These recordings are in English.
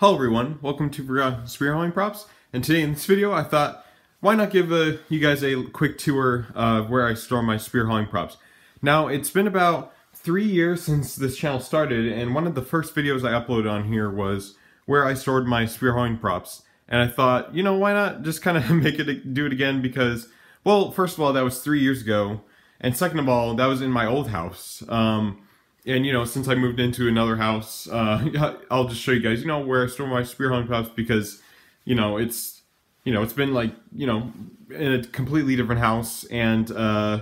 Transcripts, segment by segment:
Hello everyone, welcome to uh, Spirit Halloween Props, and today in this video I thought, why not give uh, you guys a quick tour of where I store my Spirit Halloween props. Now, it's been about three years since this channel started, and one of the first videos I uploaded on here was where I stored my Spirit Halloween props. And I thought, you know, why not just kind of make it, do it again because, well, first of all, that was three years ago, and second of all, that was in my old house. Um, and you know, since I moved into another house, uh, I'll just show you guys, you know, where I store my Spirit Halloween props because, you know, it's, you know, it's been like, you know, in a completely different house, and uh,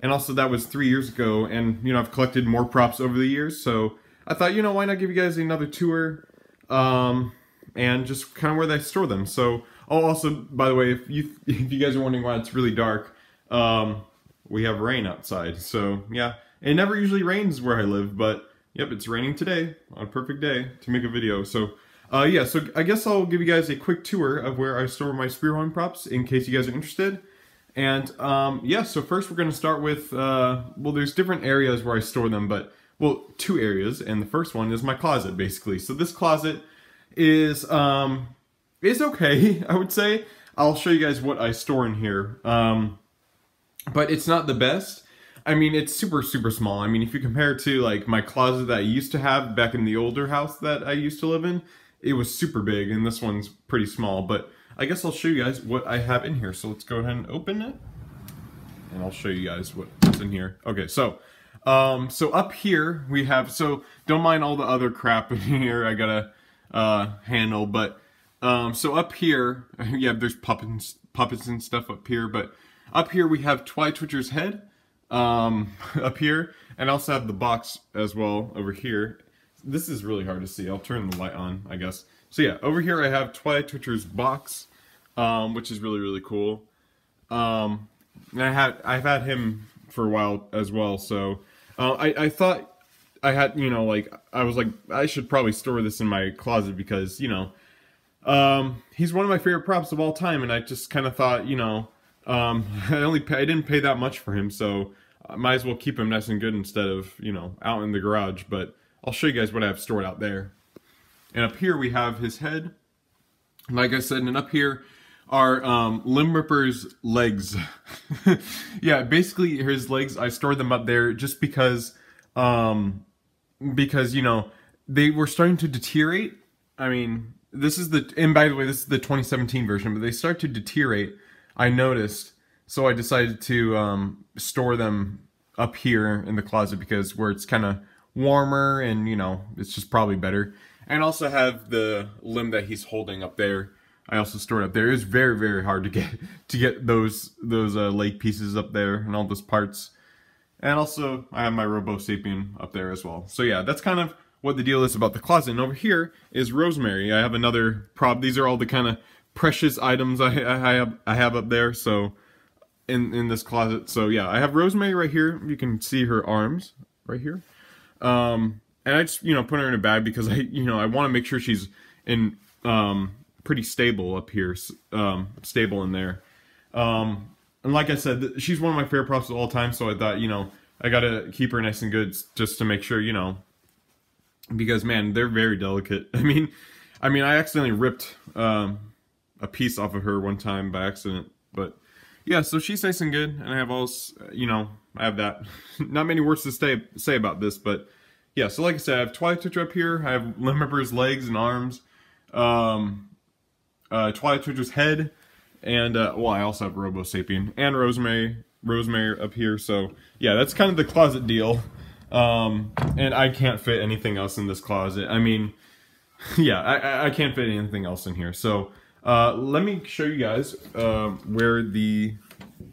and also that was three years ago, and you know, I've collected more props over the years, so I thought, you know, why not give you guys another tour, um, and just kind of where they store them. So, oh, also, by the way, if you if you guys are wondering why it's really dark, um, we have rain outside, so yeah. It never usually rains where I live, but yep, it's raining today on a perfect day to make a video. So uh, yeah, so I guess I'll give you guys a quick tour of where I store my Spirit Halloween props in case you guys are interested. And um, yeah, so first we're going to start with, uh, well, there's different areas where I store them, but, well, two areas. And the first one is my closet, basically. So this closet is, um, is okay, I would say. I'll show you guys what I store in here. Um, but it's not the best. I mean, it's super, super small. I mean, if you compare it to like my closet that I used to have back in the older house that I used to live in, it was super big and this one's pretty small. But I guess I'll show you guys what I have in here. So let's go ahead and open it and I'll show you guys what's in here. Okay, so um, so up here we have, so don't mind all the other crap in here I gotta uh, handle, but um, so up here, yeah, there's puppets, puppets and stuff up here, but up here we have Twilight Twitcher's head um, up here, and I also have the box as well over here. This is really hard to see. I'll turn the light on, I guess. So yeah, over here I have Twilight Twitcher's box, um, which is really, really cool. Um, and I had, I've had him for a while as well, so uh, I, I thought I had, you know, like, I was like, I should probably store this in my closet because, you know, um, he's one of my favorite props of all time, and I just kind of thought, you know, um, I only pay, I didn't pay that much for him, so I might as well keep him nice and good instead of, you know, out in the garage. But I'll show you guys what I have stored out there. And up here we have his head. Like I said, and up here are um, Limb Ripper's legs. yeah, basically his legs, I stored them up there just because, um, because, you know, they were starting to deteriorate. I mean, this is the, and by the way, this is the 2017 version, but they start to deteriorate I noticed. So I decided to um, store them up here in the closet because where it's kind of warmer and, you know, it's just probably better. And also have the limb that he's holding up there. I also stored up there. It was very, very hard to get to get those those uh, leg pieces up there and all those parts. And also, I have my Robosapien up there as well. So yeah, that's kind of what the deal is about the closet. And over here is Rosemary. I have another prop. These are all the kind of precious items I, I have I have up there. So in in this closet. So yeah, I have Rosemary right here. You can see her arms right here. Um, and I just you know put her in a bag because I you know I want to make sure she's in um, pretty stable up here, um, stable in there. Um, and like I said, she's one of my favorite props of all time. So I thought you know I gotta keep her nice and good just to make sure you know because man they're very delicate. I mean. I mean, I accidentally ripped um, a piece off of her one time by accident. But yeah, so she's nice and good, and I have all, you know, I have that. Not many words to say say about this, but yeah. So like I said, I have Twilight Twitcher up here. I have Limb Ripper's legs and arms. Um, uh, Twilight Twitcher's head, and uh, well, I also have Robosapien and Rosemary. Rosemary up here. So yeah, that's kind of the closet deal. Um, and I can't fit anything else in this closet. I mean, yeah, I, I can't fit anything else in here. So uh, let me show you guys uh, where the,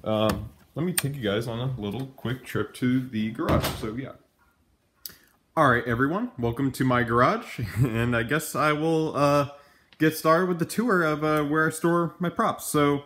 uh, let me take you guys on a little quick trip to the garage. So yeah. All right, everyone, welcome to my garage. and I guess I will uh, get started with the tour of uh, where I store my props. So,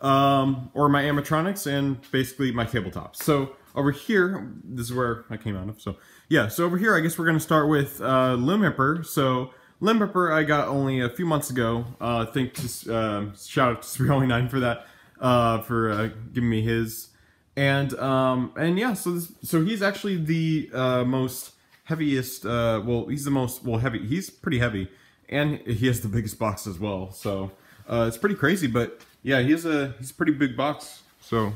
um, or my animatronics and basically my tabletops. So over here, this is where I came out of. So yeah, so over here, I guess we're to start with uh, Limb Ripper. So Limb I got only a few months ago. Uh, think to, uh, shout out to Spree 9 for that, uh, for uh, giving me his. And um, and yeah, so this, so he's actually the uh, most heaviest. Uh, well, he's the most well heavy. He's pretty heavy, and he has the biggest box as well. So it's pretty crazy, but yeah, he's a he's a pretty big box. So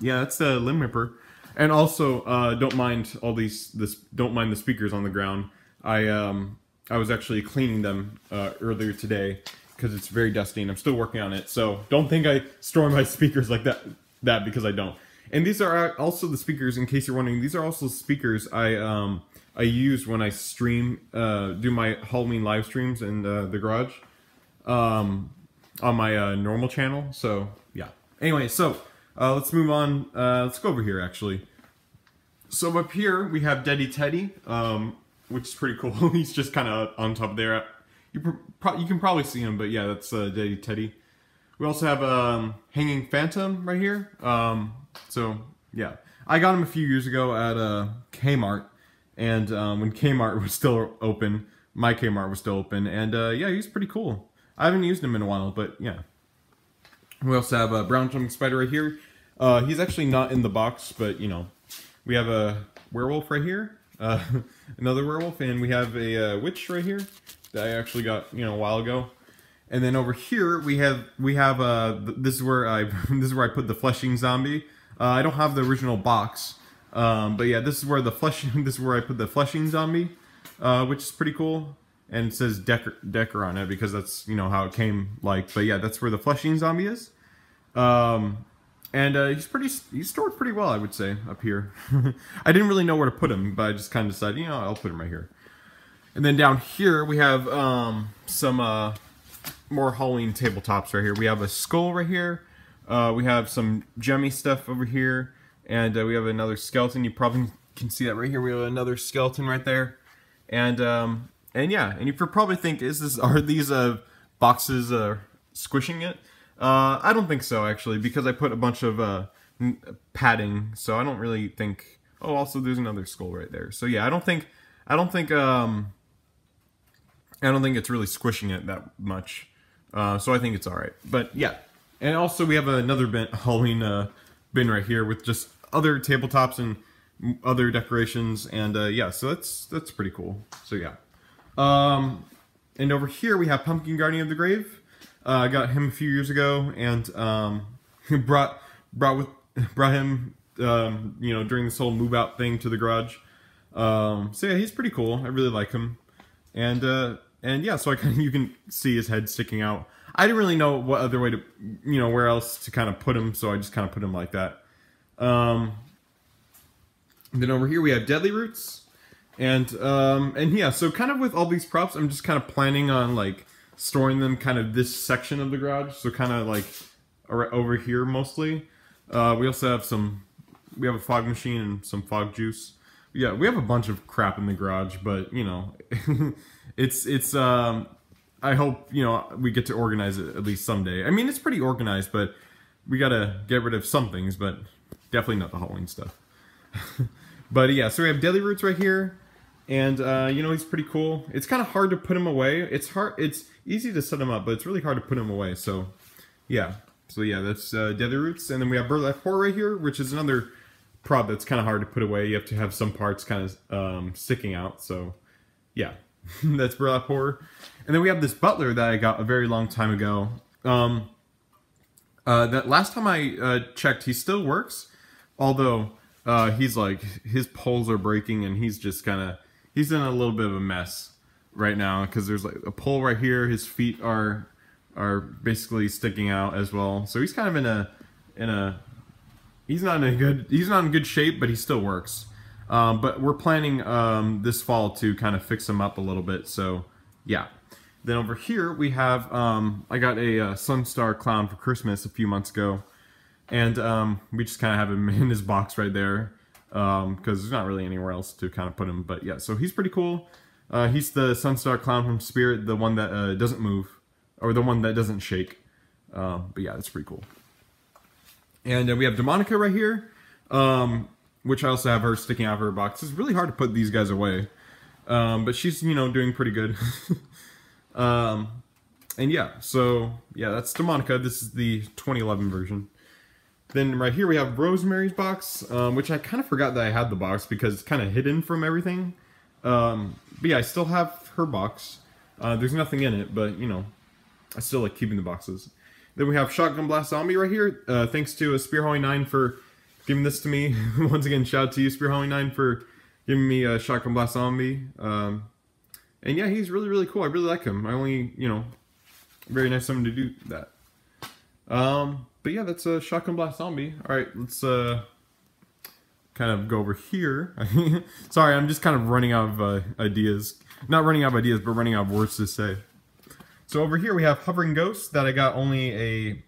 yeah, that's the Limb Ripper. And also, don't mind all these this don't mind the speakers on the ground. I um I was actually cleaning them uh, earlier today because it's very dusty and I'm still working on it. So don't think I store my speakers like that that because I don't. And these are also the speakers, in case you're wondering, these are also speakers I um I use when I stream, uh, do my Halloween live streams in uh, the garage, um, on my uh, normal channel. So yeah. Anyway, so uh, let's move on. Uh, let's go over here actually. So up here we have Daddy Teddy, um, which is pretty cool. He's just kind of on top there. You you can probably see him, but yeah, that's uh, Daddy Teddy. We also have um, Hanging Phantom right here. Um, so yeah, I got him a few years ago at uh, Kmart, and um, when Kmart was still open, my Kmart was still open, and uh, yeah, he's pretty cool. I haven't used him in a while, but yeah. We also have a brown jumping spider right here. Uh, he's actually not in the box, but you know, we have a werewolf right here, uh, another werewolf, and we have a uh, witch right here that I actually got you know a while ago. And then over here we have we have uh this is where I this is where I put the fleshing zombie. Uh, I don't have the original box, um, but yeah, this is where the fleshing this is where I put the fleshing zombie, uh, which is pretty cool. And says Decker Decker on it because that's you know how it came like. But yeah, that's where the fleshing zombie is. Um, and uh, he's pretty he's stored pretty well, I would say, up here. I didn't really know where to put him, but I just kind of decided, you know, I'll put him right here. And then down here we have um, some uh, more Halloween tabletops right here. We have a skull right here. Uh, we have some gemmy stuff over here. And uh, we have another skeleton. You probably can see that right here. We have another skeleton right there. And um, and yeah, and you probably think, is this are these uh, boxes uh, squishing it? Uh, I don't think so, actually, because I put a bunch of uh, padding, so I don't really think... Oh, also, there's another skull right there. So yeah, I don't think... I don't think... Um, I don't think it's really squishing it that much. Uh, so I think it's alright. But yeah. And also we have another bin, Halloween uh, bin right here with just other tabletops and other decorations. And uh, yeah, so that's that's pretty cool. So yeah. Um, and over here we have Pumpkin Guardian of the Grave. Uh, I got him a few years ago and um, brought brought with brought him um, you know during this whole move out thing to the garage. Um, so yeah, he's pretty cool. I really like him. And uh, and yeah, so I kind of, you can see his head sticking out. I didn't really know what other way to, you know, where else to kind of put him, so I just kind of put him like that. Um, then over here we have Deadly Roots. And, um, and yeah, so kind of with all these props, I'm just kind of planning on, like, storing them kind of this section of the garage. So kind of, like, over here mostly. Uh, we also have some, we have a fog machine and some fog juice. Yeah, we have a bunch of crap in the garage, but, you know... it's it's um I hope you know we get to organize it at least someday. I mean, it's pretty organized, but we gotta get rid of some things, but definitely not the Halloween stuff. but yeah, so we have Deadly Roots right here, and uh, you know he's pretty cool. It's kind of hard to put him away. It's hard. It's easy to set him up, but it's really hard to put him away. So yeah, so yeah, that's uh, Deadly Roots, and then we have Burlap Horror right here, which is another prop that's kind of hard to put away. You have to have some parts kind of um, sticking out. So yeah, that's burlap horror. And then we have this butler that I got a very long time ago. Um, uh, that last time I uh, checked, he still works, although uh, he's like his poles are breaking and he's just kind of he's in a little bit of a mess right now because there's like a pole right here. His feet are are basically sticking out as well, so he's kind of in a in a he's not in a good he's not in good shape, but he still works. Um, but we're planning um, this fall to kind of fix him up a little bit. So yeah. Then over here we have, um, I got a uh, Sunstar Clown for Christmas a few months ago. And um, we just kind of have him in his box right there. Because um, there's not really anywhere else to kind of put him. But yeah, so he's pretty cool. Uh, he's the Sunstar Clown from Spirit, the one that uh, doesn't move. Or the one that doesn't shake. Um, but yeah, that's pretty cool. And uh, we have Demonica right here. Um, which I also have her sticking out of her box. It's really hard to put these guys away. Um, but she's, you know, doing pretty good. um, and yeah, so, yeah, that's Demonica. This is the 2011 version. Then right here we have Rosemary's box, um, which I kind of forgot that I had the box because it's kind of hidden from everything. Um, but yeah, I still have her box. Uh, there's nothing in it, but, you know, I still like keeping the boxes. Then we have Shotgun Blast Zombie right here. Uh, thanks to a Spear 9 for giving this to me. Once again, shout out to you, Spear 9 for giving me a Shotgun Blast Zombie. Um, and yeah, he's really, really cool. I really like him. I only, you know, very nice of him to do that. Um, but yeah, that's a Shotgun Blast Zombie. All right, let's uh, kind of go over here. Sorry, I'm just kind of running out of uh, ideas. Not running out of ideas, but running out of words to say. So over here we have Hovering Ghost that I got only a,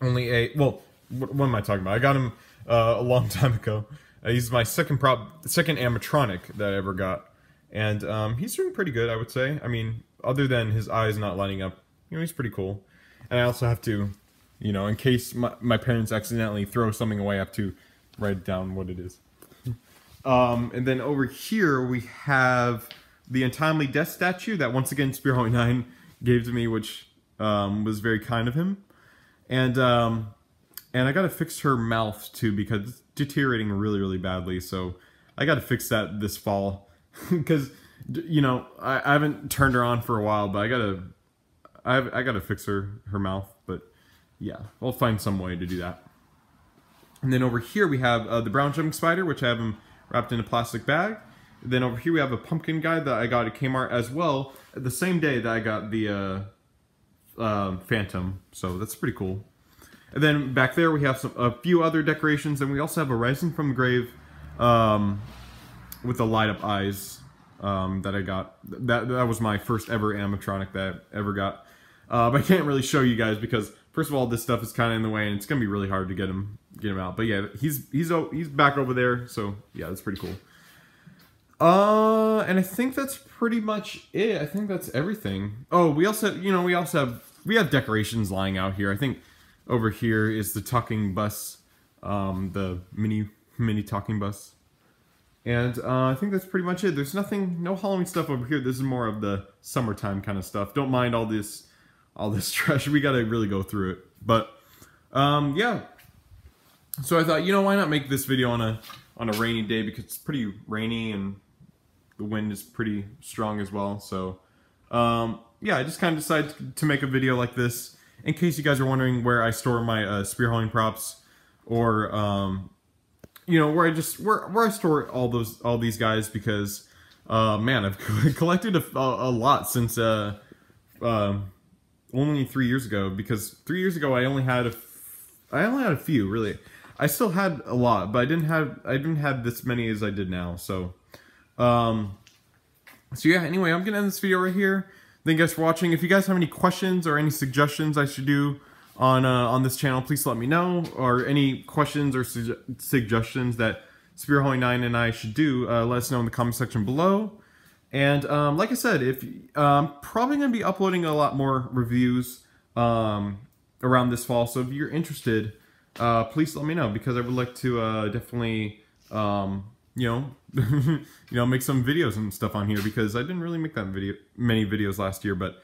only a, well, what, what am I talking about? I got him uh, a long time ago. Uh, he's my second prop, second animatronic that I ever got. And um, he's doing pretty good, I would say. I mean, other than his eyes not lining up, you know, he's pretty cool. And I also have to, you know, in case my, my parents accidentally throw something away, I have to write down what it is. Um, and then over here we have the Untimely Death statue that once again Spear 9 gave to me, which um, was very kind of him. And um, and I got to fix her mouth too because it's deteriorating really, really badly. So I got to fix that this fall because you know I, I, haven't turned her on for a while, but I gotta I I gotta fix her her mouth. But yeah, I'll find some way to do that. And then over here we have uh, the brown jumping spider, which I have him wrapped in a plastic bag. Then over here we have a pumpkin guy that I got at Kmart as well, the same day that I got the uh, uh, Phantom. So that's pretty cool. And then back there we have some a few other decorations, and we also have a Rising from the Grave um, with the light up eyes um, that I got. That that was my first ever animatronic that I ever got. Uh, but I can't really show you guys because first of all, this stuff is kind of in the way, and it's gonna be really hard to get him get him out. But yeah, he's he's he's back over there, so yeah, that's pretty cool. Uh, and I think that's pretty much it. I think that's everything. Oh, we also, you know, we also have we have decorations lying out here. I think over here is the talking bus, um, the mini mini talking bus. And uh, I think that's pretty much it. There's nothing, no Halloween stuff over here. This is more of the summertime kind of stuff. Don't mind all this, all this trash. We got to really go through it. But um, yeah. So I thought, you know, why not make this video on a on a rainy day because it's pretty rainy and the wind is pretty strong as well. So um, yeah, I just kind of decided to make a video like this in case you guys are wondering where I store my uh, Spirit Halloween props or um, you know where I just where where I store all those all these guys because uh, man I've collected a, a, lot since uh, uh, only three years ago because three years ago I only had a I only had a few really. I still had a lot but I didn't have I didn't have this many as I did now so um so yeah anyway I'm gonna end this video right here. Thank you guys for watching. If you guys have any questions or any suggestions I should do on uh, on this channel, please let me know. Or any questions or su suggestions that Spear 9 and I should do, uh, let us know in the comment section below. And um, like I said, if um, probably going to be uploading a lot more reviews um, around this fall. So if you're interested, uh, please let me know because I would like to uh, definitely, um, you know, you know, make some videos and stuff on here because I didn't really make that video many videos last year, but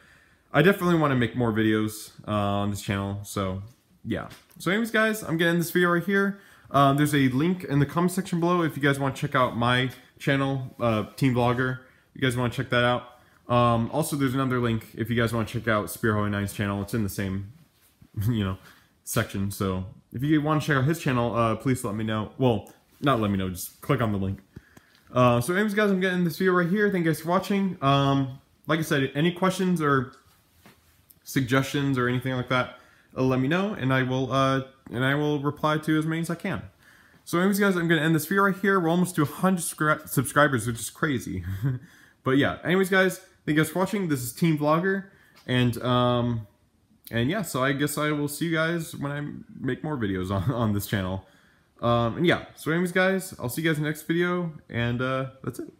I definitely want to make more videos uh, on this channel, so yeah. So anyways, guys, I'm getting this video right here. Um, there's a link in the comment section below if you guys want to check out my channel, uh, Team Vlogger. You guys want to check that out. Um, also, there's another link if you guys want to check out Spear 9's channel. It's in the same, you know, section. So if you want to check out his channel, uh, please let me know. Well, not let me know, just click on the link. Uh, so anyways, guys, I'm getting this video right here. Thank you guys for watching. Um, like I said, any questions or suggestions or anything like that, uh, let me know, and I will uh, and I will reply to as many as I can. So anyways, guys, I'm going to end this video right here. We're almost to 100 subscribers, which is crazy. but yeah, anyways, guys, thank you guys for watching. This is Team Vlogger, and um, and yeah, so I guess I will see you guys when I make more videos on, on this channel. Um, and yeah, so anyways, guys, I'll see you guys in the next video, and uh, that's it.